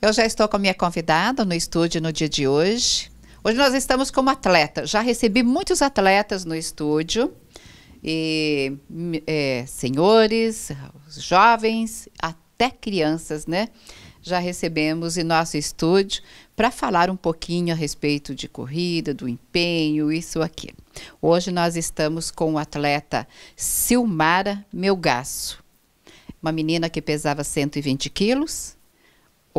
Eu já estou com a minha convidada no estúdio no dia de hoje. Hoje nós estamos como atleta. Já recebi muitos atletas no estúdio. E é, senhores, jovens, até crianças, né? Já recebemos em nosso estúdio para falar um pouquinho a respeito de corrida, do empenho, isso aqui. Hoje nós estamos com o atleta Silmara Melgaço, uma menina que pesava 120 quilos,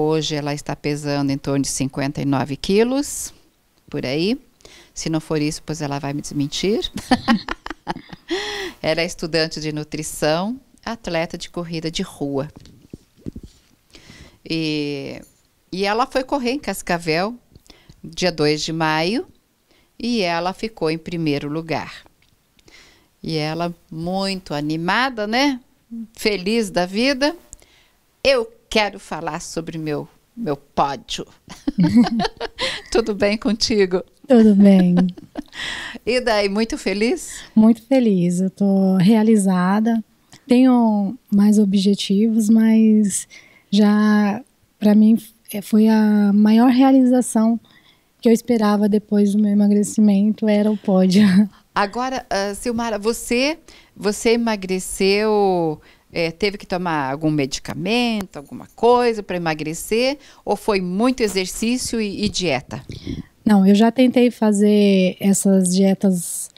Hoje ela está pesando em torno de 59 quilos, por aí. Se não for isso, pois ela vai me desmentir. ela é estudante de nutrição, atleta de corrida de rua. E, e ela foi correr em Cascavel, dia 2 de maio, e ela ficou em primeiro lugar. E ela, muito animada, né? Feliz da vida. Eu quero falar sobre meu meu pódio. Tudo bem contigo? Tudo bem. E daí, muito feliz? Muito feliz. Eu estou realizada. Tenho mais objetivos, mas já para mim foi a maior realização que eu esperava depois do meu emagrecimento era o pódio. Agora, uh, Silmara, você você emagreceu é, teve que tomar algum medicamento, alguma coisa para emagrecer? Ou foi muito exercício e, e, dieta? Não, eu já tentei fazer essas dietas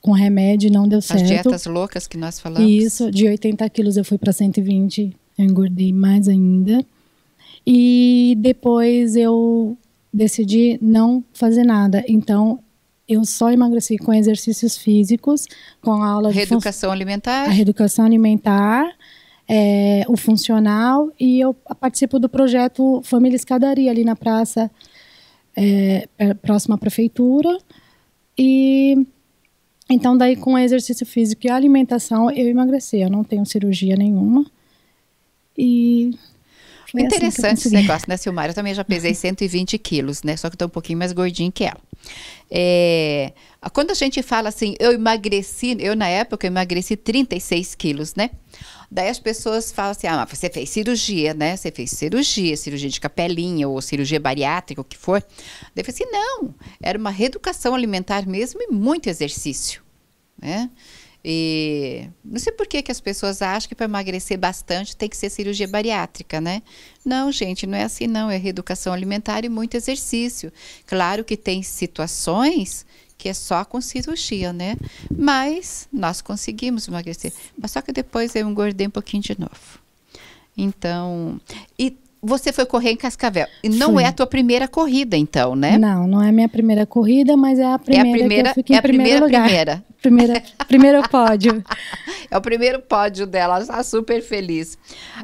com remédio, não deu certo. As dietas loucas que nós falamos? Isso, de 80 quilos eu fui para 120, eu engordei mais ainda. E depois eu decidi não fazer nada. Então eu só emagreci com exercícios físicos, com a aula reeducação de alimentar, a reeducação alimentar, é, o funcional e eu participo do projeto Família Escadaria ali na praça é, próxima à prefeitura. E então daí com exercício físico e alimentação eu emagreci. Eu não tenho cirurgia nenhuma. E foi assim Interessante assim esse negócio, né, Silmar? Eu também já pesei 120 quilos, né? Só que estou um pouquinho mais gordinho que ela. É, quando a gente fala assim, eu emagreci, eu na época eu emagreci 36 quilos, né? Daí as pessoas falam assim, ah, você fez cirurgia, né? Você fez cirurgia, cirurgia de capelinha ou cirurgia bariátrica, o que for. Daí eu falei assim, não, era uma reeducação alimentar mesmo e muito exercício, né? E não sei por que, que as pessoas acham que para emagrecer bastante tem que ser cirurgia bariátrica, né? Não, gente, não é assim não, é reeducação alimentar e muito exercício. Claro que tem situações que é só com cirurgia, né? Mas nós conseguimos emagrecer. Mas só que depois eu engordei um pouquinho de novo. Então, e você foi correr em Cascavel. E não Fui. é a tua primeira corrida, então, né? Não, não é a minha primeira corrida, mas é a primeira, é a primeira que eu fiquei é em primeiro primeira, lugar. Primeira. primeira. primeiro pódio. é o primeiro pódio dela, está super feliz.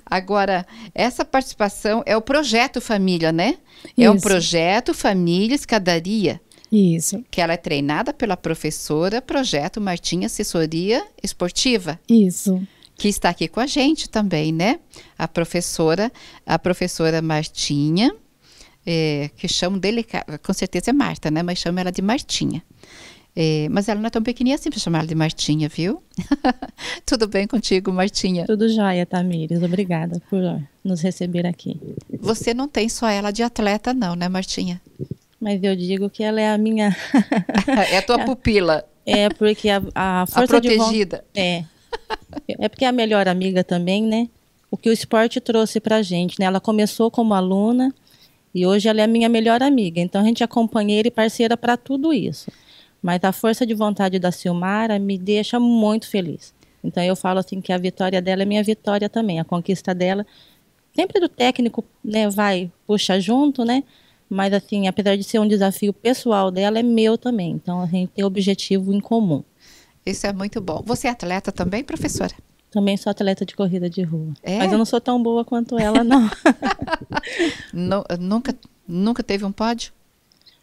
Agora, essa participação é o projeto Família, né? Isso. É o projeto Família Escadaria. Isso. Que ela é treinada pela professora Projeto Martinha Assessoria Esportiva. Isso que está aqui com a gente também, né? A professora, a professora Martinha, é, que chamo dele, com certeza é Marta, né? Mas chamo ela de Martinha. É, mas ela não é tão pequenininha assim para chamar ela de Martinha, viu? Tudo bem contigo, Martinha? Tudo jóia, Tamires. Obrigada por nos receber aqui. Você não tem só ela de atleta, não, né, Martinha? Mas eu digo que ela é a minha. é a tua pupila. É, porque a, a força a protegida. de. É, é porque é a melhor amiga também, né? O que o esporte trouxe pra gente, né? Ela começou como aluna e hoje ela é a minha melhor amiga. Então a gente é companheira e parceira para tudo isso. Mas a força de vontade da Silmara me deixa muito feliz. Então eu falo assim que a vitória dela é minha vitória também, a conquista dela. Sempre do técnico, né, vai puxa junto, né? Mas assim, apesar de ser um desafio pessoal dela, é meu também. Então a gente tem objetivo em comum. Isso é muito bom. Você é atleta também, professora? Também sou atleta de corrida de rua. É? Mas eu não sou tão boa quanto ela, não. nunca, nunca teve um pódio?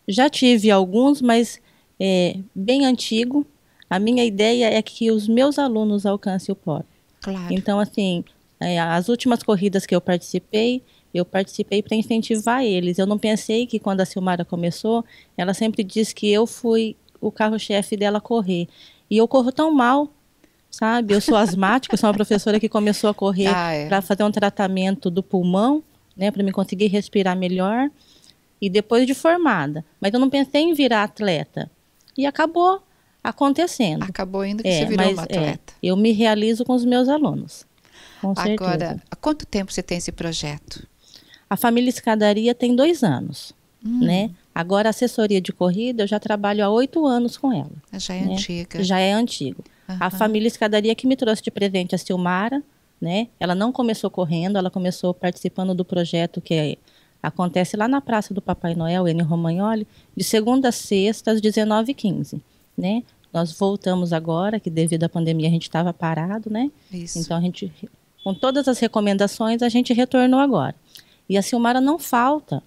Já tive alguns, mas é, bem antigo. A minha ideia é que os meus alunos alcancem o pódio. Claro. Então, assim, é, as últimas corridas que eu participei, eu participei para incentivar eles. Eu não pensei que quando a Silmara começou, ela sempre disse que eu fui o carro-chefe dela correr. E eu corro tão mal, sabe? Eu sou asmática, sou uma professora que começou a correr ah, é. para fazer um tratamento do pulmão. né, para me conseguir respirar melhor e depois de formada. Mas eu não pensei em virar atleta. E acabou acontecendo. Acabou indo que é, você virou mas, uma é, atleta. É, eu me realizo com os meus alunos. Com Agora, certeza. há quanto tempo você tem esse projeto? A família Escadaria tem dois anos, hum. né? Agora, a assessoria de corrida, eu já trabalho há oito anos com ela. Já é né? antiga. Já é antigo. Uhum. A família Escadaria que me trouxe de presente a Silmara, né? Ela não começou correndo, ela começou participando do projeto que é, acontece lá na Praça do Papai Noel, N. Romagnoli, de segunda a sexta, às 19h15, né? Nós voltamos agora, que devido à pandemia a gente estava parado, né? Isso. Então a gente, com todas as recomendações, a gente retornou agora. E a Silmara não falta,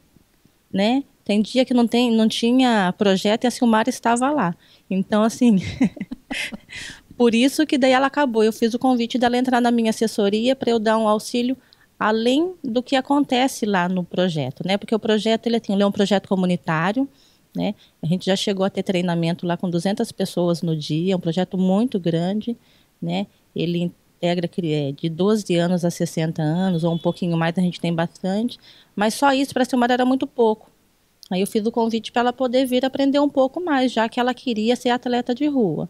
né? Tem dia que não, tem, não tinha projeto e a Silmara estava lá. Então, assim, por isso que daí ela acabou. Eu fiz o convite dela entrar na minha assessoria para eu dar um auxílio além do que acontece lá no projeto, né? Porque o projeto ele, assim, ele é um projeto comunitário, né? A gente já chegou a ter treinamento lá com 200 pessoas no dia, é um projeto muito grande, né? Ele integra é, de 12 anos a 60 anos, ou um pouquinho mais, a gente tem bastante, mas só isso para a Silmara era muito pouco. Aí eu fiz o convite para ela poder vir aprender um pouco mais, já que ela queria ser atleta de rua.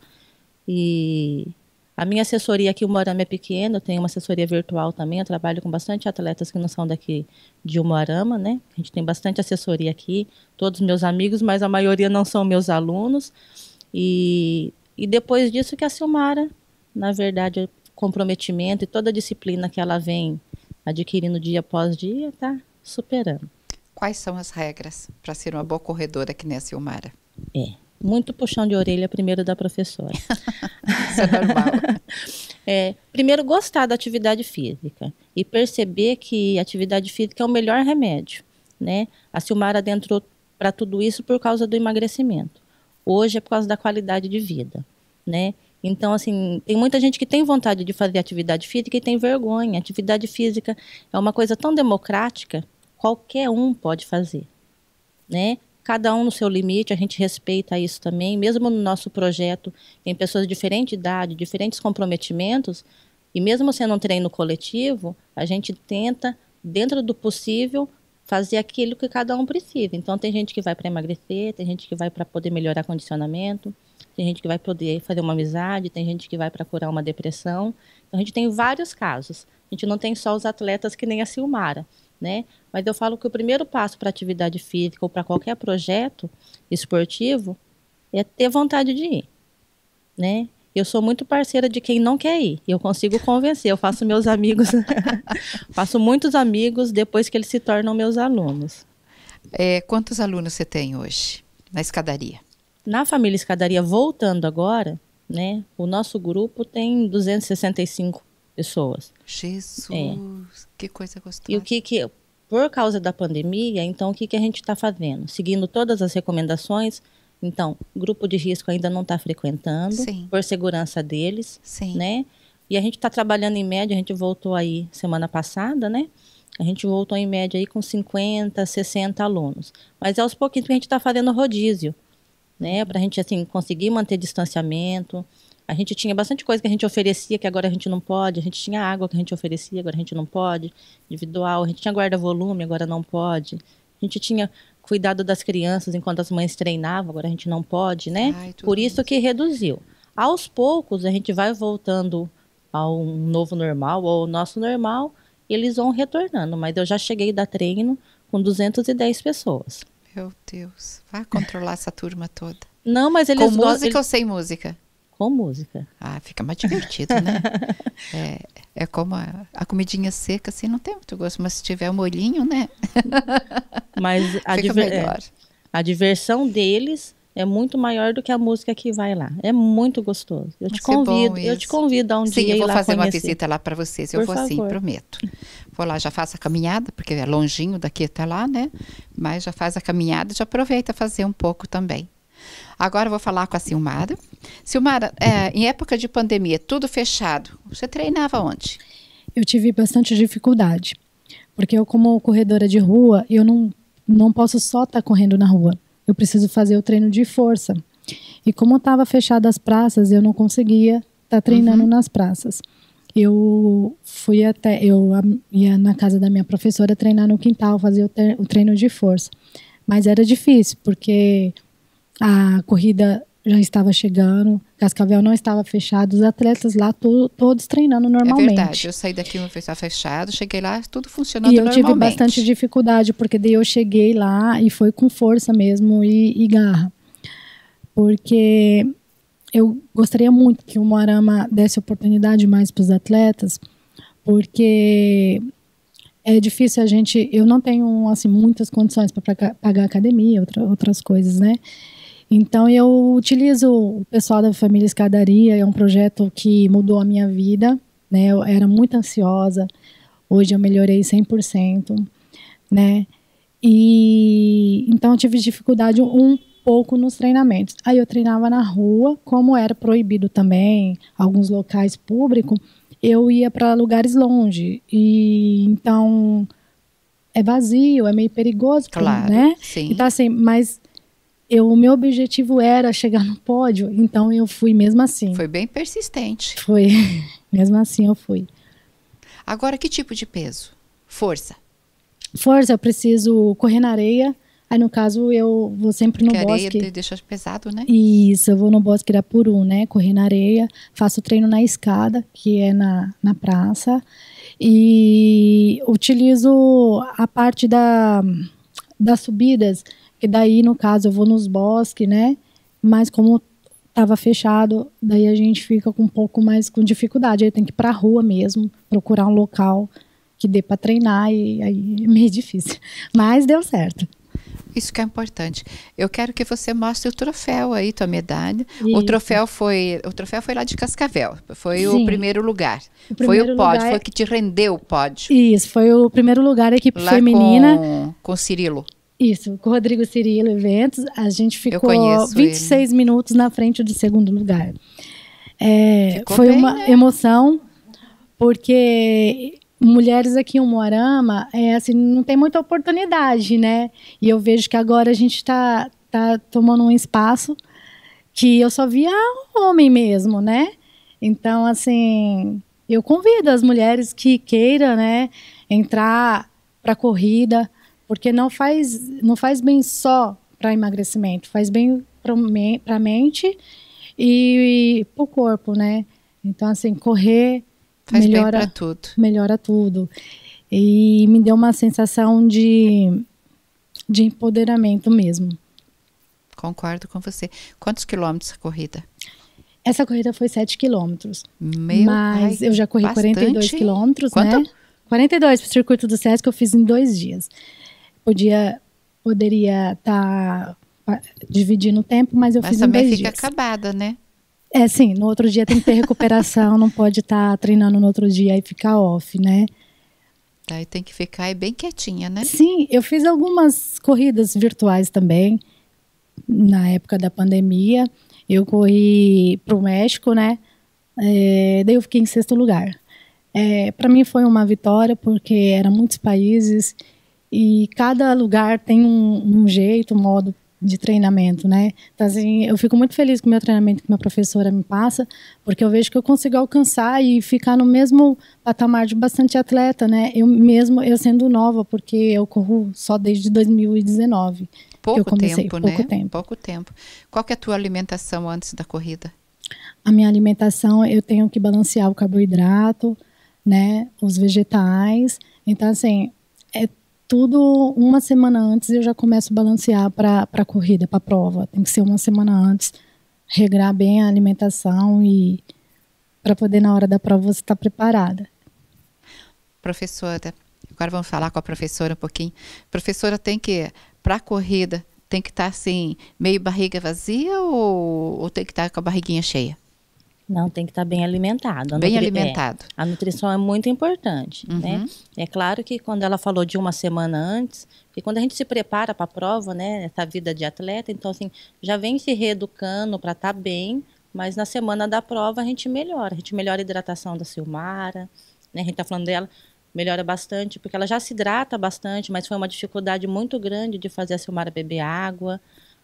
E a minha assessoria aqui, o Moarama é pequeno, eu tenho uma assessoria virtual também, eu trabalho com bastante atletas que não são daqui de Umuarama, né? A gente tem bastante assessoria aqui, todos meus amigos, mas a maioria não são meus alunos. E, e depois disso que a Silmara, na verdade, comprometimento e toda a disciplina que ela vem adquirindo dia após dia, está superando. Quais são as regras para ser uma boa corredora que nem a Silmara? É, muito puxão de orelha primeiro da professora. Isso é normal. é, primeiro, gostar da atividade física e perceber que a atividade física é o melhor remédio. Né? A Silmara adentrou para tudo isso por causa do emagrecimento. Hoje é por causa da qualidade de vida. Né? Então, assim, tem muita gente que tem vontade de fazer atividade física e tem vergonha. Atividade física é uma coisa tão democrática, qualquer um pode fazer, né? Cada um no seu limite, a gente respeita isso também, mesmo no nosso projeto, tem pessoas de diferente idade, diferentes comprometimentos, e mesmo sendo um treino coletivo, a gente tenta, dentro do possível, fazer aquilo que cada um precisa. Então, tem gente que vai para emagrecer, tem gente que vai para poder melhorar condicionamento, tem gente que vai poder fazer uma amizade, tem gente que vai para curar uma depressão. Então, a gente tem vários casos. A gente não tem só os atletas que nem a Silmara, né? Mas eu falo que o primeiro passo para atividade física ou para qualquer projeto esportivo é ter vontade de ir, né? Eu sou muito parceira de quem não quer ir. Eu consigo convencer. Eu faço meus amigos, faço muitos amigos depois que eles se tornam meus alunos. É, quantos alunos você tem hoje na escadaria? Na família Escadaria, voltando agora, né? O nosso grupo tem 265 pessoas. Jesus, é. que coisa gostosa. E o que que, por causa da pandemia, então o que que a gente está fazendo? Seguindo todas as recomendações. Então, grupo de risco ainda não está frequentando, Sim. por segurança deles, Sim. né? E a gente está trabalhando em média, a gente voltou aí semana passada, né? A gente voltou em média aí com 50, 60 alunos. Mas é aos pouquinhos que a gente está fazendo rodízio né? Para a gente assim conseguir manter distanciamento. A gente tinha bastante coisa que a gente oferecia que agora a gente não pode. A gente tinha água que a gente oferecia, agora a gente não pode. Individual. A gente tinha guarda-volume, agora não pode. A gente tinha cuidado das crianças enquanto as mães treinavam, agora a gente não pode, né? Ai, Por isso que reduziu. Aos poucos a gente vai voltando ao novo normal, ou ao nosso normal, e eles vão retornando. Mas eu já cheguei da treino com 210 pessoas. Meu Deus. Vai controlar essa turma toda. Não, mas eles Com música ou sem música? Com música. Ah, fica mais divertido, né? é, é como a, a, comidinha seca, assim, não tem muito gosto, mas se tiver um molhinho, né? mas a, diver... É, a diversão deles é muito maior do que a música que vai lá. É muito gostoso. Eu te convido, eu te convido a um Sim, dia eu vou fazer conhecer. uma visita lá para vocês. Eu Por vou favor. sim, prometo. Vou lá, já faço a caminhada, porque é longinho daqui até lá, né? Mas já faz a caminhada e já aproveita fazer um pouco também. Agora eu vou falar com a Silmara. Silmara, é, em época de pandemia, tudo fechado, você treinava onde? Eu tive bastante dificuldade, porque eu como corredora de rua, eu não, não posso só estar tá correndo na rua eu preciso fazer o treino de força. E como estava fechada as praças, eu não conseguia estar tá treinando uhum. nas praças. eu fui até, eu ia na casa da minha professora treinar no quintal, fazer o, o treino de força. Mas era difícil, porque a corrida já estava chegando, Cascavel não estava fechado, os atletas lá to, todos treinando normalmente. É verdade, eu saí daqui, vez estava fechado, cheguei lá, tudo funcionando normalmente. E eu tive bastante dificuldade, porque daí eu cheguei lá e foi com força mesmo e, e garra. Porque eu gostaria muito que o Moarama desse oportunidade mais para os atletas, porque é difícil a gente. Eu não tenho assim muitas condições para pagar academia, outra, outras coisas, né? Então eu utilizo o pessoal da família Escadaria, é um projeto que mudou a minha vida, né? Eu era muito ansiosa, hoje eu melhorei 100%, né? E então eu tive dificuldade um pouco nos treinamentos. Aí eu treinava na rua, como era proibido também, alguns locais públicos, eu ia para lugares longe. E então é vazio, é meio perigoso, claro, né? Sim. Então assim, mas eu, o meu objetivo era chegar no pódio, então eu fui mesmo assim. Foi bem persistente. Foi, mesmo assim eu fui. Agora, que tipo de peso? Força. Força, eu preciso correr na areia, Aí, no caso, eu vou sempre no Porque bosque. areia deixa pesado, né? Isso, eu vou no bosque Irapuru, né? Correr na areia, faço treino na escada, que é na, na praça, e utilizo a parte da, das subidas, que daí, no caso, eu vou nos bosques, né? Mas como estava fechado, daí a gente fica com um pouco mais com dificuldade. Aí tem que ir para a rua mesmo, procurar um local que dê para treinar, e aí é meio difícil. Mas deu certo. Isso que é importante. Eu quero que você mostre o troféu aí, tua medalha. Isso. O troféu foi, o troféu foi lá de Cascavel. Foi Sim. o primeiro lugar. O primeiro foi o pódio, lugar... foi o que te rendeu o pódio. Isso, foi o primeiro lugar a equipe lá feminina. Com, com Cirilo. Isso, com o Rodrigo Cirilo Eventos, a gente ficou 26 ele. minutos na frente do segundo lugar. É, foi bem, uma né? emoção, porque mulheres aqui em Umuarama, é, assim, não tem muita oportunidade, né? E eu vejo que agora a gente está tá tomando um espaço que eu só via homem mesmo, né? Então, assim, eu convido as mulheres que queiram, né, entrar para a corrida, porque não faz, não faz bem só para emagrecimento, faz bem para a mente e, e para o corpo, né? Então, assim, correr Faz melhora, tudo. Melhora tudo. E me deu uma sensação de, de empoderamento mesmo. Concordo com você. Quantos quilômetros a corrida? Essa corrida foi 7 quilômetros. Meu Mas eu já corri bastante. 42 quilômetros, Quanto? né? 42 para o circuito do Sesc eu fiz em dois dias. Podia, poderia estar tá dividindo o tempo, mas eu mas fiz em dois dias. Mas também fica acabada, né? É, sim, no outro dia tem que ter recuperação, não pode estar tá treinando no outro dia e ficar off, né? Daí tem que ficar bem quietinha, né? Sim, eu fiz algumas corridas virtuais também, na época da pandemia. Eu corri para o México, né? É, daí eu fiquei em sexto lugar. É, para mim foi uma vitória, porque eram muitos países e cada lugar tem um, um jeito, um modo de treinamento, né? Então, assim, eu fico muito feliz com o meu treinamento que minha professora me passa, porque eu vejo que eu consigo alcançar e ficar no mesmo patamar de bastante atleta, né? Eu mesmo, eu sendo nova, porque eu corro só desde 2019. Pouco comecei, tempo, pouco né? Tempo. Pouco tempo. Qual que é a tua alimentação antes da corrida? A minha alimentação, eu tenho que balancear o carboidrato, né? Os vegetais. Então, assim, tudo uma semana antes eu já começo a balancear para a corrida, para a prova. Tem que ser uma semana antes, regrar bem a alimentação e para poder na hora da prova você estar tá preparada. Professora, agora vamos falar com a professora um pouquinho. Professora tem que para a corrida tem que estar tá, assim meio barriga vazia ou, ou tem que estar tá com a barriguinha cheia? Não, tem que estar tá bem alimentado. A bem nutri... alimentado. É, a nutrição é muito importante, uhum. né? É claro que quando ela falou de uma semana antes, e quando a gente se prepara para a prova, né, essa vida de atleta, então assim, já vem se reeducando para estar tá bem, mas na semana da prova a gente melhora. A gente melhora a hidratação da Silmara, né? A gente está falando dela, melhora bastante, porque ela já se hidrata bastante, mas foi uma dificuldade muito grande de fazer a Silmara beber água,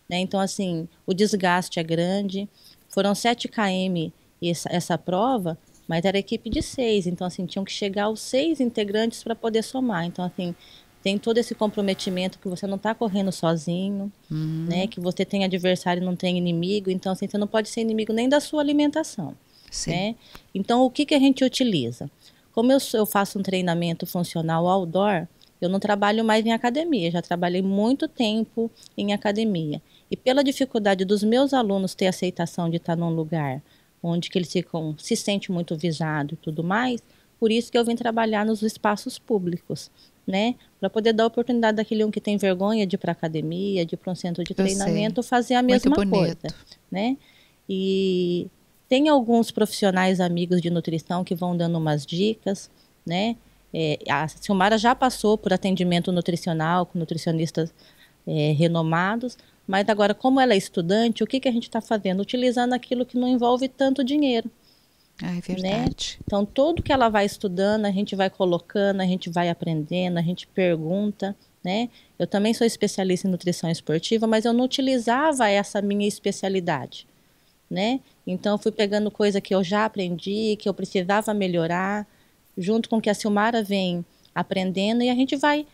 né? Então assim, o desgaste é grande. Foram 7 km essa, essa prova, Mas era equipe de seis, então assim, tinham que chegar os seis integrantes para poder somar. Então, assim, tem todo esse comprometimento que você não está correndo sozinho, uhum. né? Que você tem adversário e não tem inimigo. Então, assim, você não pode ser inimigo nem da sua alimentação, Sim. né? Então, o que, que a gente utiliza? Como eu, eu faço um treinamento funcional outdoor, eu não trabalho mais em academia, já trabalhei muito tempo em academia. E pela dificuldade dos meus alunos ter aceitação de estar num lugar onde que eles ficam, se sentem muito visados e tudo mais, por isso que eu vim trabalhar nos espaços públicos, né? Para poder dar oportunidade daquele um que tem vergonha de ir para academia, de ir para um centro de treinamento, fazer a mesma coisa, né? E tem alguns profissionais amigos de nutrição que vão dando umas dicas, né? É, a Silmara já passou por atendimento nutricional com nutricionistas é, renomados, mas agora, como ela é estudante, o que, que a gente está fazendo? Utilizando aquilo que não envolve tanto dinheiro. Ah, é verdade. Né? Então, tudo que ela vai estudando, a gente vai colocando, a gente vai aprendendo, a gente pergunta, né? Eu também sou especialista em nutrição esportiva, mas eu não utilizava essa minha especialidade, né? Então, eu fui pegando coisa que eu já aprendi, que eu precisava melhorar, junto com o que a Silmara vem aprendendo, e a gente vai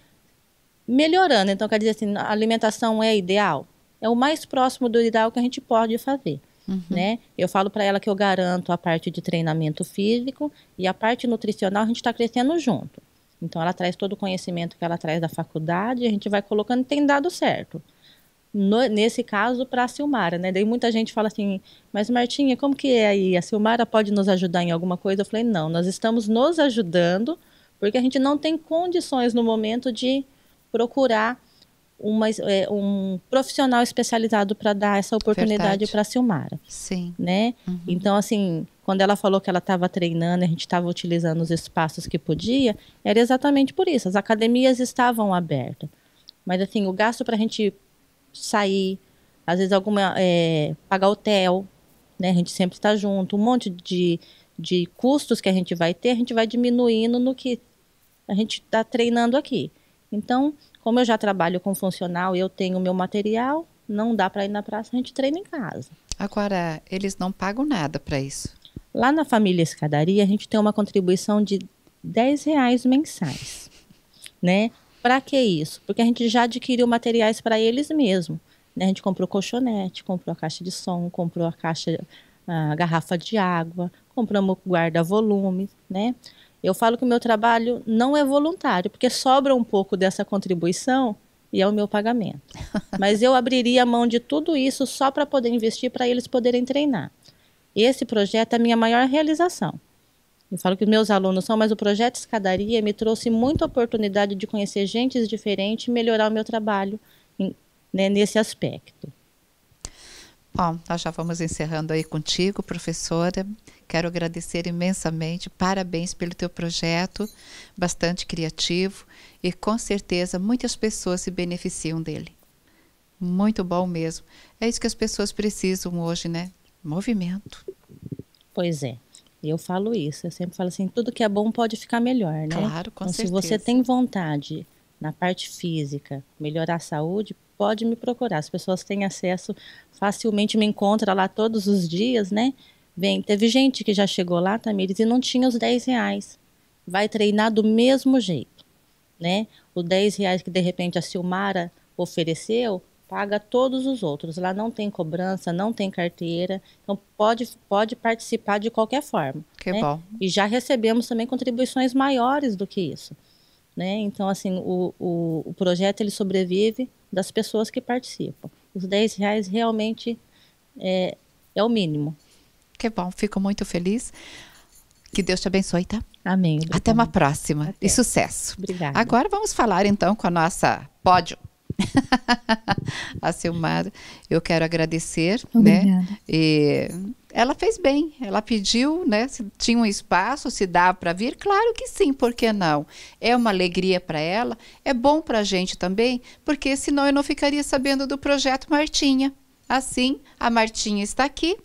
melhorando. Então, quer dizer assim, a alimentação é ideal? É o mais próximo do ideal que a gente pode fazer. Uhum. Né? Eu falo para ela que eu garanto a parte de treinamento físico e a parte nutricional a gente está crescendo junto. Então ela traz todo o conhecimento que ela traz da faculdade, a gente vai colocando e tem dado certo. No, nesse caso, para a Silmara, né? Daí muita gente fala assim, mas Martinha, como que é aí? A Silmara pode nos ajudar em alguma coisa? Eu falei, não, nós estamos nos ajudando, porque a gente não tem condições no momento de procurar uma, é, um profissional especializado para dar essa oportunidade para a Silmara. Sim. Né? Uhum. Então, assim, quando ela falou que ela estava treinando, a gente estava utilizando os espaços que podia, era exatamente por isso. As academias estavam abertas. Mas, assim, o gasto para a gente sair, às vezes, alguma é, pagar hotel, né? A gente sempre está junto, um monte de, de custos que a gente vai ter, a gente vai diminuindo no que a gente está treinando aqui. Então, como eu já trabalho com funcional eu tenho o meu material, não dá para ir na praça, a gente treina em casa. Agora, eles não pagam nada para isso? Lá na família Escadaria, a gente tem uma contribuição de 10 reais mensais, né? Para que isso? Porque a gente já adquiriu materiais para eles mesmos. Né? A gente comprou colchonete, comprou a caixa de som, comprou a caixa, a garrafa de água, compramos guarda-volume, né? Eu falo que o meu trabalho não é voluntário, porque sobra um pouco dessa contribuição e é o meu pagamento. Mas eu abriria a mão de tudo isso só para poder investir, para eles poderem treinar. Esse projeto é a minha maior realização. Eu falo que meus alunos são, mas o projeto Escadaria me trouxe muita oportunidade de conhecer gente diferente e melhorar o meu trabalho né, nesse aspecto. Bom, nós já vamos encerrando aí contigo, professora. Quero agradecer imensamente, parabéns pelo teu projeto, bastante criativo e com certeza muitas pessoas se beneficiam dele. Muito bom mesmo. É isso que as pessoas precisam hoje, né? Movimento. Pois é. Eu falo isso, eu sempre falo assim, tudo que é bom pode ficar melhor, né? Claro, com então, certeza. Se você tem vontade na parte física, melhorar a saúde, pode me procurar. As pessoas têm acesso facilmente, me encontra lá todos os dias, né? Vem, teve gente que já chegou lá, Tamires, e não tinha os 10 reais. Vai treinar do mesmo jeito, né? O 10 reais que de repente a Silmara ofereceu, paga todos os outros. Lá não tem cobrança, não tem carteira, então pode, pode participar de qualquer forma. Que né? bom. E já recebemos também contribuições maiores do que isso. Né? Então, assim, o, o, o projeto ele sobrevive das pessoas que participam. Os 10 reais realmente é, é o mínimo. Que bom, fico muito feliz. Que Deus te abençoe, tá? Amém. Até uma próxima Até. e sucesso. Obrigada. Agora vamos falar então com a nossa pódio. a Silmar, eu quero agradecer, né? Obrigada. né? E ela fez bem, ela pediu, né? Se tinha um espaço, se dá para vir, claro que sim, por que não? É uma alegria para ela, é bom para a gente também, porque senão eu não ficaria sabendo do projeto Martinha. Assim, a Martinha está aqui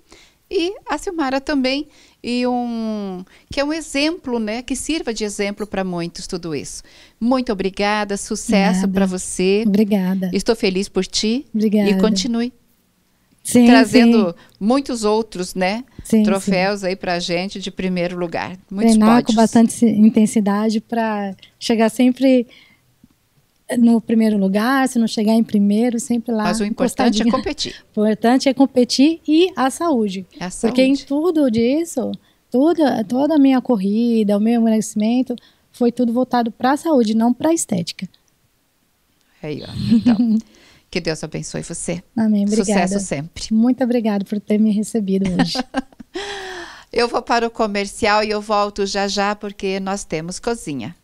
e a Silmara também e um que é um exemplo, né, que sirva de exemplo para muitos tudo isso. Muito obrigada, sucesso para você. Obrigada. Estou feliz por ti. Obrigada. E continue. sim, trazendo sim. muitos outros, né? Sim, troféus aí pra gente de primeiro lugar. Muitos Treinar pódios. com bastante intensidade para chegar sempre no primeiro lugar, se não chegar em primeiro, sempre lá. Mas o importante é competir. O importante é competir e a saúde. É a saúde. Porque em tudo disso, tudo, toda a minha corrida, o meu emagrecimento, foi tudo voltado para a saúde, não para a estética. Aí, ó. Então, que Deus abençoe você. Amém. Obrigada. Sucesso sempre. Muito obrigada por ter me recebido hoje. eu vou para o comercial e eu volto já já porque nós temos cozinha.